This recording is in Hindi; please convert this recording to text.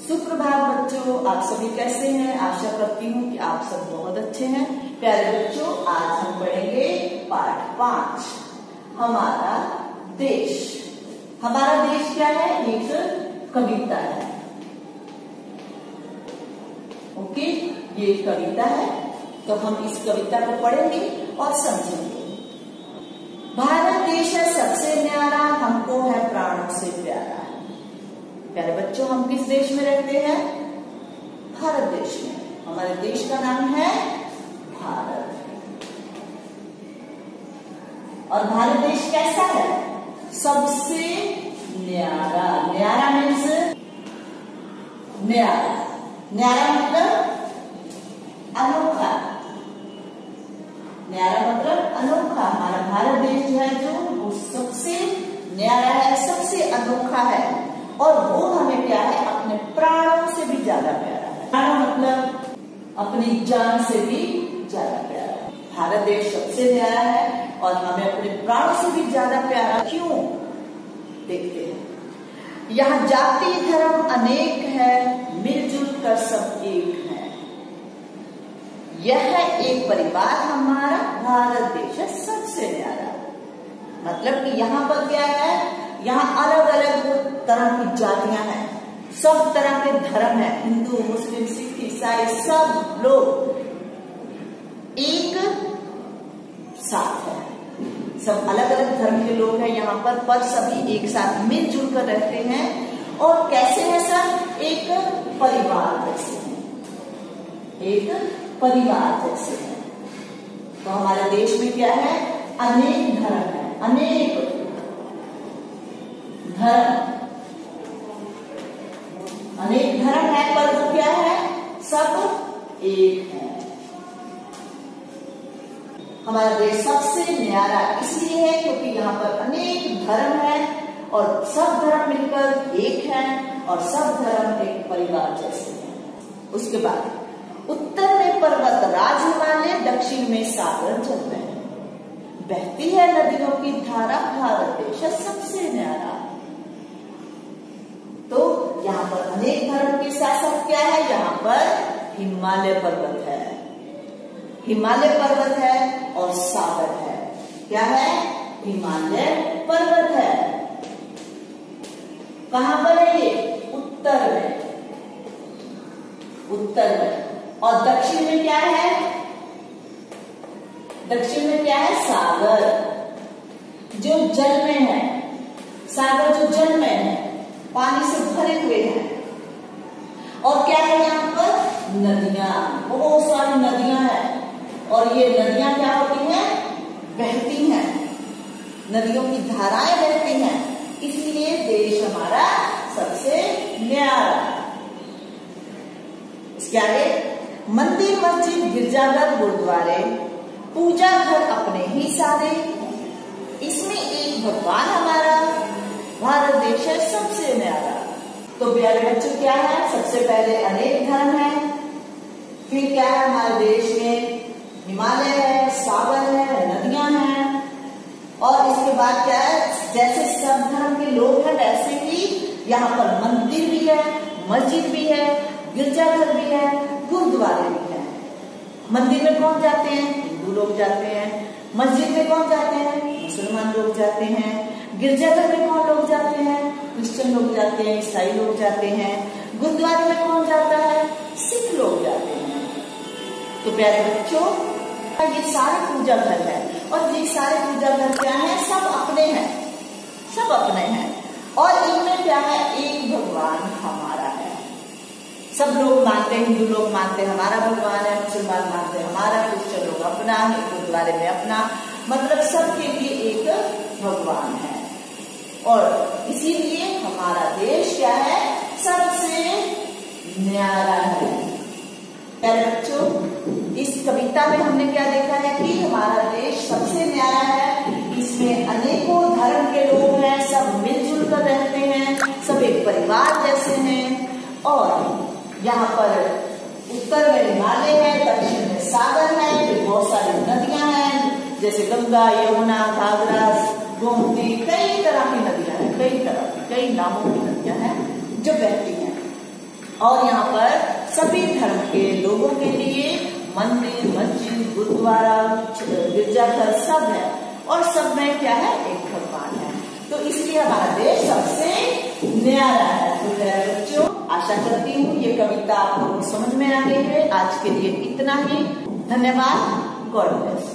सुप्रभात बच्चों, आप सभी कैसे हैं? आशा करती हूँ कि आप सब बहुत अच्छे हैं। प्यारे बच्चों, आज हम पढ़ेंगे पाठ पाँच, हमारा देश। हमारा देश क्या है? एक कविता है। ओके? ये कविता है। तो हम इस कविता को पढ़ेंगे और समझेंगे। भारत देश है सबसे न्यारा, हमको है प्राणों से प्यारा। प्यारे बच्चों, हम किस देश में रहते हैं? भारत देश में। हमारे देश का नाम है भारत। और भारत देश कैसा है? सबसे न्यारा। न्यारा मीन्स न्यारा। न्यारा मतलब अनोखा। न्यारा मतलब अनोखा। हमारा भारत देश है जो, वो सबसे न्यारा है, सबसे अनोखा है। और वो हमें क्या है? अपने प्राणों से भी ज़्यादा प्यारा है। प्राण मतलब अपनी जान से भी ज़्यादा प्यारा है। भारत देश सबसे प्यारा है और हमें अपने प्राणों से भी ज़्यादा प्यारा क्यों देखते हैं? यहाँ जाति, धर्म अनेक है, मिलजुल कर सब एक है। यह एक परिवार हमारा भारत देश है सबसे प्यारा मतलब कि यहाँ पर क्या है? यहाँ अलग अलग तरह की जातियाँ हैं। सब तरह के धर्म है। हिंदू, मुस्लिम, सिख, ईसाई, सब लोग एक साथ है। सब अलग अलग धर्म के लोग हैं। यहाँ पर पर सभी एक साथ मिलजुल कर रहते हैं। और कैसे है सब? एक परिवार जैसे है। एक परिवार जैसे है। तो हमारे देश में क्या है? अनेक धर्म है। अनेक धर्म। अनेक धर्म है, पर क्या है? सब एक है। हमारा देश सबसे न्यारा इसलिए है क्योंकि यहाँ पर अनेक धर्म है और सब धर्म मिलकर एक है और सब धर्म एक परिवार जैसे है। उसके बाद उत्तर में पर्वत राज हिमालय दक्षिण में सागर चल रहे बहती है नदियों की धारा, भारत देश सबसे न्यारा। यहाँ पर अनेक धर्म के साथ क्या है? यहाँ पर हिमालय पर्वत है। हिमालय पर्वत है और सागर है। क्या है? हिमालय पर्वत है। कहा पर है ये? उत्तर में। उत्तर में। और दक्षिण में क्या है? दक्षिण में क्या है? सागर। जो जल में है। सागर जो जल में है। पानी से भरे हुए हैं। और क्या है यहाँ पर? नदियाँ। बहुत सारी नदियाँ हैं। और ये नदियाँ क्या होती हैं? बहती हैं। नदियों की धाराएँ बहती हैं। इसलिए देश हमारा सबसे न्यारा इसके आगे, मंदिर, मस्जिद, गिरजाघर, गुरुद्वारे, पूजा घर अपने ही सारे। इसमें एक भगवान हमारा भारत देश है सबसे न्यारा। तो प्यारे बच्चों, क्या है? सबसे पहले अनेक धर्म है। फिर क्या है? हमारे देश में हिमालय है, सागर है, नदियाँ हैं। और इसके बाद क्या है? जैसे सब धर्म के लोग हैं, वैसे ही यहाँ पर मंदिर भी है, मस्जिद भी है, गिरजाघर भी है, गुरुद्वारे भी है। मंदिर में कौन जाते हैं? हिंदू लोग जाते हैं, मस्जिद में कौन जाते हैं? मुसलमान लोग जाते हैं, गिरजाघर में कौन लोग जाते हैं? क्रिश्चियन लोग जाते हैं, ईसाई लोग जाते हैं, गुरुद्वारे में कौन जाता है? सिख लोग जाते हैं। तो प्यारे बच्चों ये सारे पूजा घर है। और ये सारे पूजा घर क्या है? सब अपने हैं। सब अपने हैं। और इनमें क्या है? एक भगवान हमारा सब लोग मानते हैं, हिंदू लोग मानते हैं, हमारा भगवान है, मुसलमान मानते हैं, हमारा क्रिश्चियन लोग अपना है, गुरुद्वारे में अपना मतलब सबके लिए एक भगवान है। और इसीलिए हमारा देश क्या है? सबसे न्यारा है। प्यारे बच्चों, इस कविता में हमने क्या देखा है कि हमारा देश सबसे न्यारा है। इसमें अनेकों धर्म के लोग हैं, सब मिलजुल कर रहते हैं, सब एक परिवार जैसे हैं। और यहाँ पर उत्तर में हिमालय है, दक्षिण में सागर है, फिर बहुत सारी नदियाँ हैं, जैसे गंगा, यमुना, घाघरा, गोमती, कई तरह की नदियाँ हैं, कई तरह की, कई नामों की नदियाँ हैं जो बहती हैं। और यहाँ पर सभी धर्म के लोगों के लिए मंदिर, मस्जिद, गुरुद्वारा, गिरजाघर सब है। और सब में क्या है? एक भगवान है। तो इसलिए हमारा देश सबसे न्यारा है। आशा करती हूँ ये कविता आपको समझ में आ गई है। आज के लिए इतना ही। धन्यवाद। God bless.